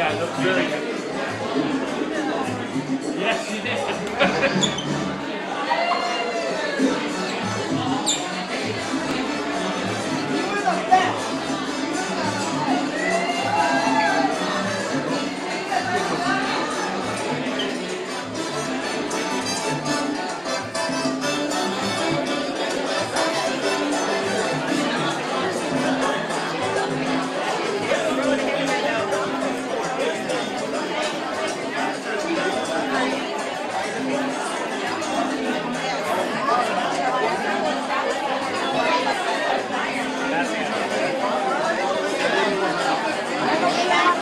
Yeah, it looks really good. Yes, you did.